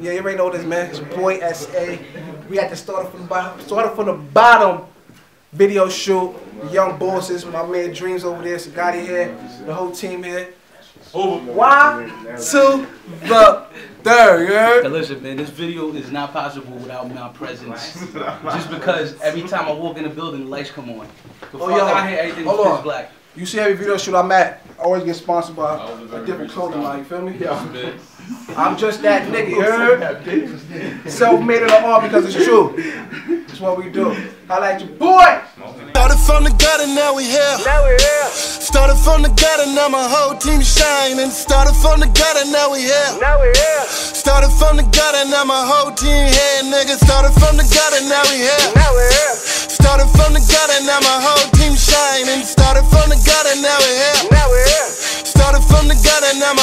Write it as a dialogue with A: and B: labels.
A: Yeah, you already know this, man. It's your boy SA. We had to start from the bottom. Started from the bottom. Video shoot. The young bosses. My man Dreams over there. SaGotti here. The whole team here. Why to the third, you heard?
B: Now listen, man, this video is not possible without my presence. Just because every time I walk in the building, the lights come on. Before
A: Oh, yo,
B: I got here, everything
A: hold
B: was
A: on.
B: black.
A: You see every video shoot I'm at, I always get sponsored by a different clothing line, you feel me? Yeah. I'm just that nigga, you heard? Self-made in the art because it's true. That's what we do. I like your boy!
C: Started from the gutter, now we here.
A: Now we're here.
C: Started from the gutter, now my whole team shining. Started from the gutter, now we here.
A: Now we're here.
C: Started from the gutter, now my whole team here, nigga. Started from the gutter, now we here.
A: Now we're here.
C: Started from the gutter, now my whole team shining. Started from the gutter, now and I'm